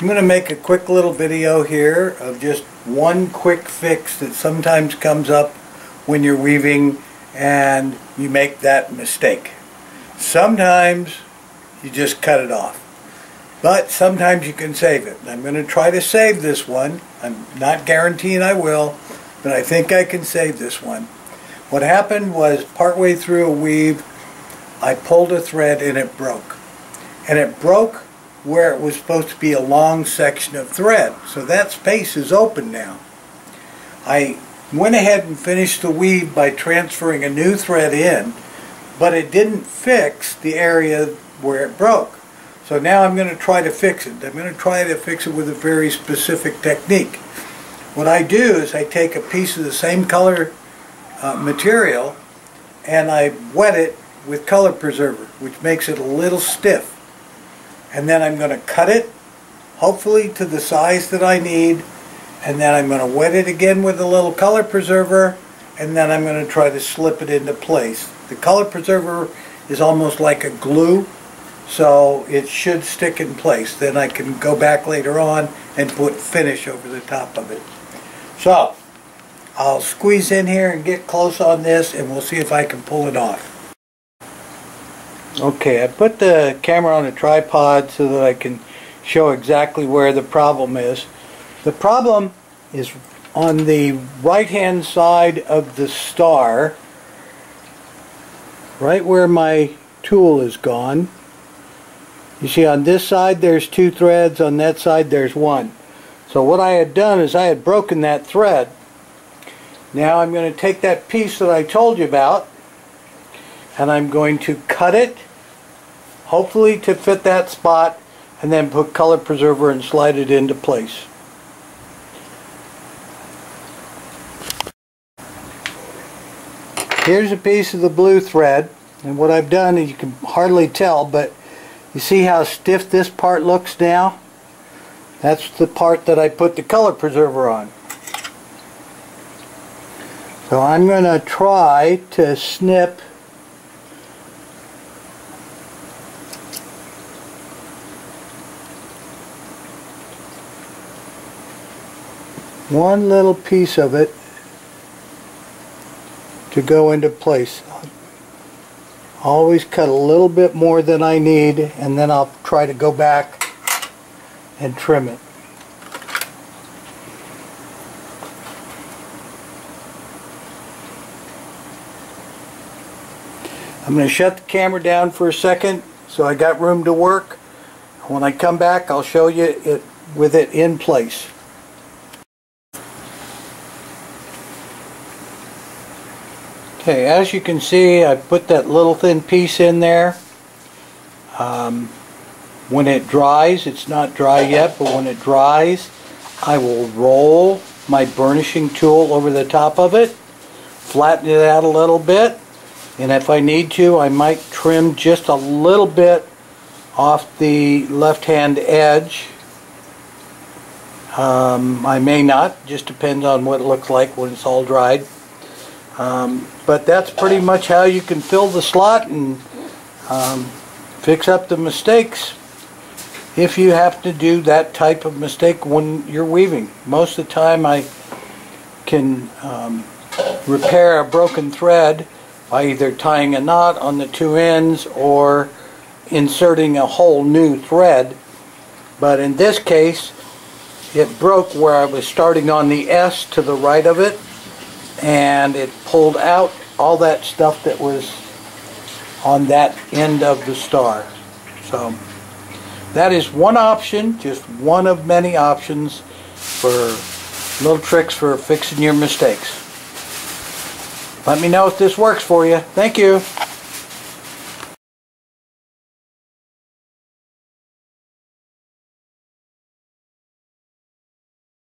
I'm going to make a quick little video here of just one quick fix that sometimes comes up when you're weaving and you make that mistake. Sometimes you just cut it off. But sometimes you can save it. I'm going to try to save this one. I'm not guaranteeing I will, but I think I can save this one. What happened was partway through a weave, I pulled a thread and it broke. And it broke where it was supposed to be a long section of thread. So that space is open now. I went ahead and finished the weave by transferring a new thread in, but it didn't fix the area where it broke. So now I'm going to try to fix it. I'm going to try to fix it with a very specific technique. What I do is I take a piece of the same color uh, material and I wet it with color preserver, which makes it a little stiff. And then I'm going to cut it, hopefully to the size that I need, and then I'm going to wet it again with a little color preserver, and then I'm going to try to slip it into place. The color preserver is almost like a glue, so it should stick in place. Then I can go back later on and put finish over the top of it. So, I'll squeeze in here and get close on this and we'll see if I can pull it off. Okay, I put the camera on a tripod so that I can show exactly where the problem is. The problem is on the right hand side of the star, right where my tool is gone. You see on this side there's two threads, on that side there's one. So what I had done is I had broken that thread. Now I'm going to take that piece that I told you about and I'm going to cut it hopefully to fit that spot and then put color preserver and slide it into place. Here's a piece of the blue thread and what I've done is you can hardly tell but you see how stiff this part looks now? That's the part that I put the color preserver on. So I'm going to try to snip one little piece of it to go into place. Always cut a little bit more than I need and then I'll try to go back and trim it. I'm going to shut the camera down for a second so I got room to work. When I come back I'll show you it with it in place. Okay, as you can see, I put that little thin piece in there. Um, when it dries, it's not dry yet, but when it dries, I will roll my burnishing tool over the top of it, flatten it out a little bit, and if I need to, I might trim just a little bit off the left-hand edge. Um, I may not, just depends on what it looks like when it's all dried. Um, but that's pretty much how you can fill the slot and um, fix up the mistakes if you have to do that type of mistake when you're weaving. Most of the time I can um, repair a broken thread by either tying a knot on the two ends or inserting a whole new thread. But in this case, it broke where I was starting on the S to the right of it and it pulled out all that stuff that was on that end of the star. So that is one option, just one of many options for little tricks for fixing your mistakes. Let me know if this works for you. Thank you.